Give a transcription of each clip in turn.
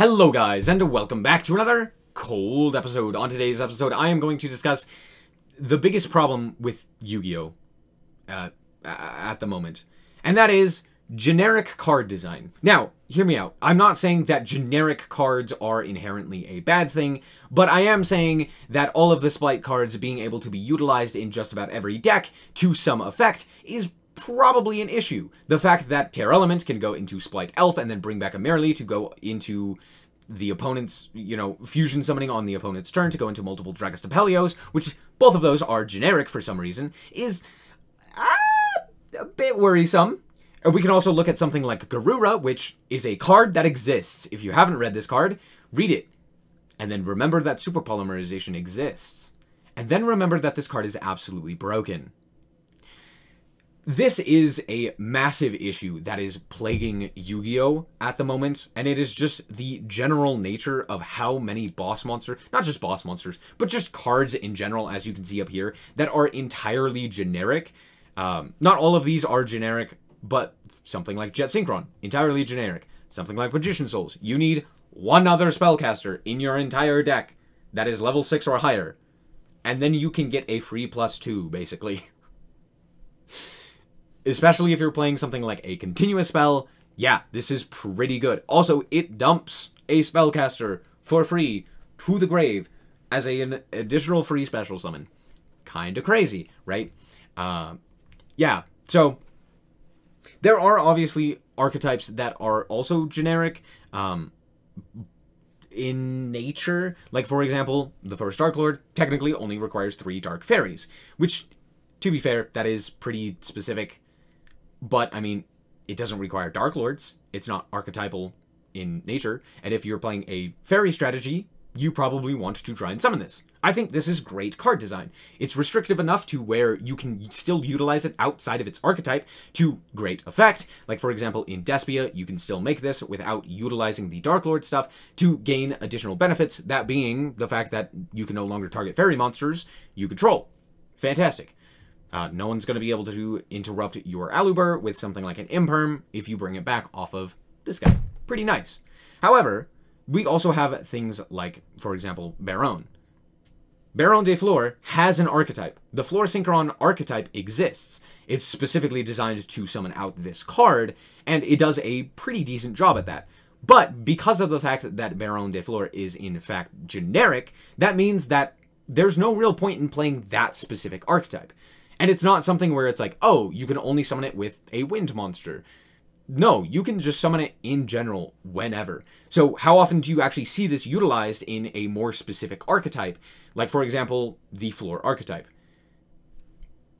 Hello guys, and welcome back to another cold episode. On today's episode, I am going to discuss the biggest problem with Yu-Gi-Oh! Uh, at the moment. And that is generic card design. Now, hear me out. I'm not saying that generic cards are inherently a bad thing, but I am saying that all of the Splight cards being able to be utilized in just about every deck to some effect is probably an issue. The fact that Tearlament can go into Splight Elf and then bring back a Merrli to go into the opponent's, you know, fusion summoning on the opponent's turn to go into multiple Dragostapelias, which both of those are generic for some reason, is uh, a bit worrisome. We can also look at something like Garura, which is a card that exists. If you haven't read this card, read it. And then remember that super polymerization exists. And then remember that this card is absolutely broken. This is a massive issue that is plaguing Yu-Gi-Oh! at the moment, and it is just the general nature of how many boss monsters, not just boss monsters, but just cards in general, as you can see up here, that are entirely generic. Um, not all of these are generic, but something like Jet Synchron, entirely generic. Something like Magician Souls, you need one other spellcaster in your entire deck that is level 6 or higher, and then you can get a free plus 2, basically. especially if you're playing something like a continuous spell, yeah, this is pretty good. Also, it dumps a spellcaster for free to the grave as a, an additional free special summon. Kinda crazy, right? Uh, yeah, so there are obviously archetypes that are also generic um, in nature. Like, for example, the first Dark Lord technically only requires three Dark Fairies, which, to be fair, that is pretty specific but, I mean, it doesn't require Dark Lords. It's not archetypal in nature. And if you're playing a fairy strategy, you probably want to try and summon this. I think this is great card design. It's restrictive enough to where you can still utilize it outside of its archetype to great effect. Like, for example, in Despia, you can still make this without utilizing the Dark Lord stuff to gain additional benefits, that being the fact that you can no longer target fairy monsters you control. Fantastic. Uh, no one's going to be able to interrupt your Aluber with something like an Imperm if you bring it back off of this guy. Pretty nice. However, we also have things like, for example, Baronne. Baronne de Fleur has an archetype. The Fleur Synchron archetype exists. It's specifically designed to summon out this card, and it does a pretty decent job at that. But because of the fact that Baronne de Fleur is in fact generic, that means that there's no real point in playing that specific archetype. And it's not something where it's like, oh, you can only summon it with a wind monster. No, you can just summon it in general whenever. So how often do you actually see this utilized in a more specific archetype? Like, for example, the Fleur archetype.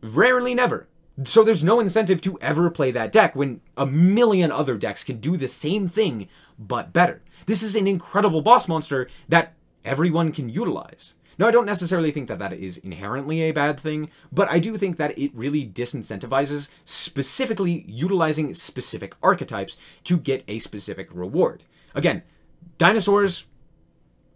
Rarely never. So there's no incentive to ever play that deck when a million other decks can do the same thing, but better. This is an incredible boss monster that everyone can utilize. Now, I don't necessarily think that that is inherently a bad thing, but I do think that it really disincentivizes specifically utilizing specific archetypes to get a specific reward. Again, dinosaurs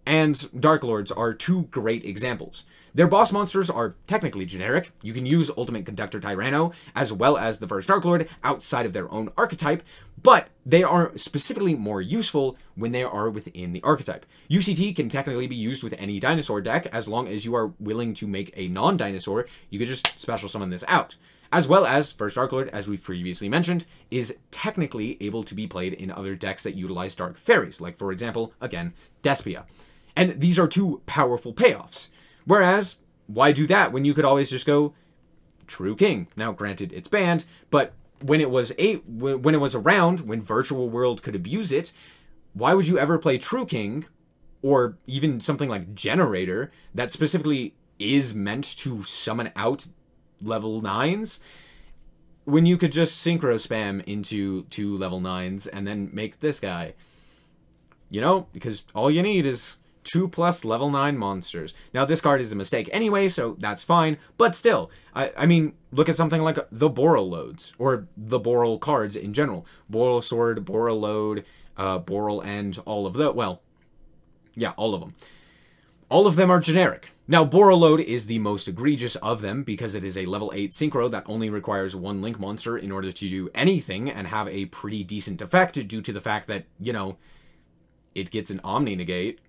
and Dark Lords are two great examples. Their boss monsters are technically generic. You can use Ultimate Conductor Tyranno as well as the first Dark Lord outside of their own archetype, but they are specifically more useful when they are within the archetype. UCT can technically be used with any dinosaur deck as long as you are willing to make a non-dinosaur, you could just special summon this out. As well as First Dark Lord, as we've previously mentioned, is technically able to be played in other decks that utilize Dark Fairies, like for example, again, Despia. And these are two powerful payoffs. Whereas, why do that when you could always just go True King? Now, granted, it's banned, but when it was a when it was around, when Virtual World could abuse it, why would you ever play True King or even something like Generaider that specifically is meant to summon out level 9s when you could just synchro spam into two level 9s and then make this guy? You know, because all you need is 2 plus level 9 monsters. Now, this card is a mistake anyway, so that's fine, but still, I, I mean, look at something like the Borreloads, or the Borrel cards in general. Borrelsword, Borreload, uh, Borrelend, all of the, well, yeah, all of them. All of them are generic. Now, Borreload is the most egregious of them because it is a level 8 synchro that only requires one Link monster in order to do anything and have a pretty decent effect due to the fact that, you know, it gets an Omni Negate.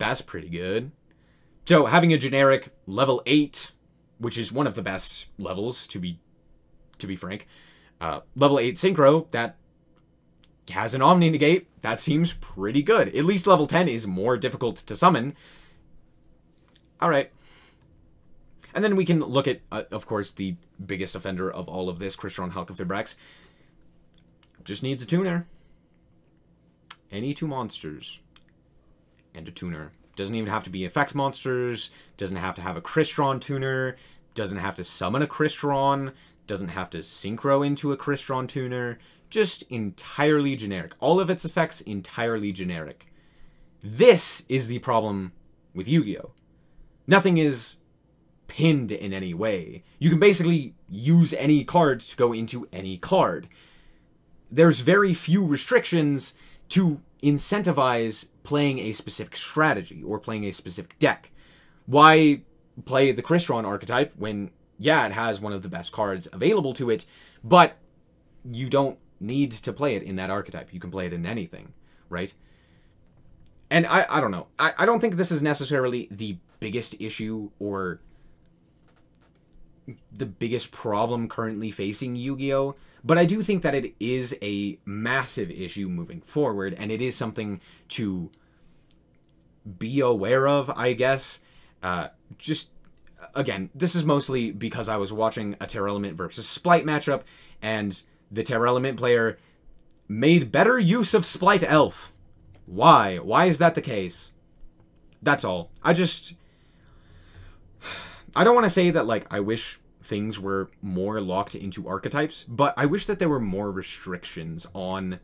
That's pretty good. So having a generic level 8, which is one of the best levels, to be to be frank, uh, level 8 Synchro, that has an Omni Negate, that seems pretty good. At least level 10 is more difficult to summon. Alright. And then we can look at, uh, of course, the biggest offender of all of this, Crystron Halqifibrax. Just needs a tuner. Any two monsters. And a tuner. Doesn't even have to be effect monsters. Doesn't have to have a Crystron tuner. Doesn't have to summon a Crystron. Doesn't have to synchro into a Crystron tuner. Just entirely generic. All of its effects entirely generic. This is the problem with Yu-Gi-Oh! Nothing is pinned in any way. You can basically use any card to go into any card. There's very few restrictions to incentivize playing a specific strategy or playing a specific deck. Why play the Crystron archetype when, yeah, it has one of the best cards available to it, but you don't need to play it in that archetype. You can play it in anything, right? And I, I don't know. I, I don't think this is necessarily the biggest issue or the biggest problem currently facing Yu-Gi-Oh! But I do think that it is a massive issue moving forward, and it is something to be aware of, I guess. Uh, just, again, this is mostly because I was watching a Tearlament versus Splight matchup, and the Tearlament player made better use of Splight Elf. Why? Why is that the case? That's all. I just... I don't want to say that, like, I wish things were more locked into archetypes, but I wish that there were more restrictions on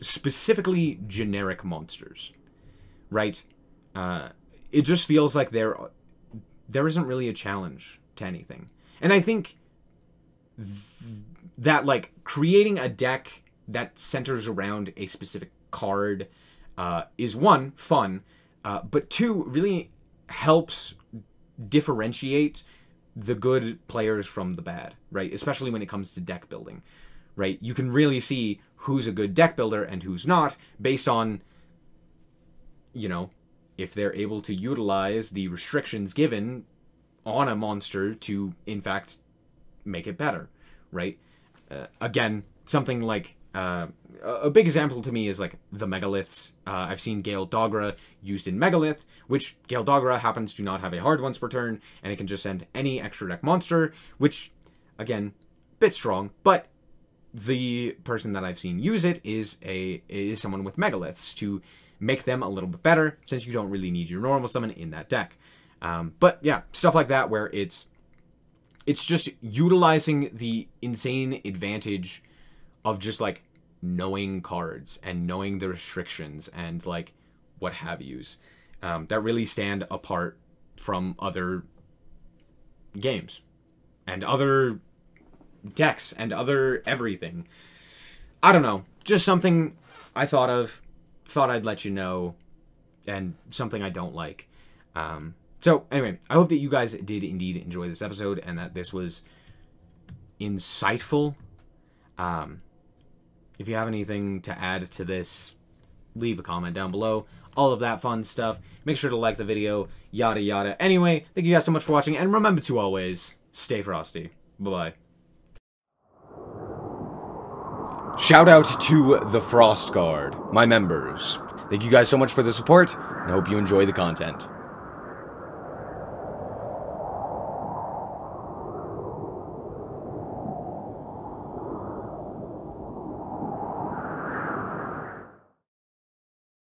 specifically generic monsters, right? Uh, it just feels like there there isn't really a challenge to anything, and I think th- that like creating a deck that centers around a specific card uh, is one fun, uh, but two really helps differentiate the good players from the bad, right? Especially when it comes to deck building, right? You can really see who's a good deck builder and who's not based on, you know, if they're able to utilize the restrictions given on a monster to, in fact, make it better, right? Uh, again, something like uh, a big example to me is like the megaliths. Uh, I've seen Gale Dogra used in Megalith, which Gale Dogra happens to not have a hard once per turn, and it can just send any extra deck monster, which, again, bit strong, but the person that I've seen use it is a is someone with megaliths to make them a little bit better, since you don't really need your normal summon in that deck. Um, but yeah, stuff like that where it's it's just utilizing the insane advantage of just like knowing cards and knowing the restrictions and like what have yous um, that really stand apart from other games and other decks and other everything. I don't know, just something I thought of, thought I'd let you know, and something I don't like. Um, so anyway, I hope that you guys did indeed enjoy this episode and that this was insightful. Um, if you have anything to add to this, leave a comment down below. All of that fun stuff. Make sure to like the video, yada yada. Anyway, thank you guys so much for watching, and remember to always stay frosty. Bye-bye. Shout out to the Frost Guard, my members. Thank you guys so much for the support, and hope you enjoy the content.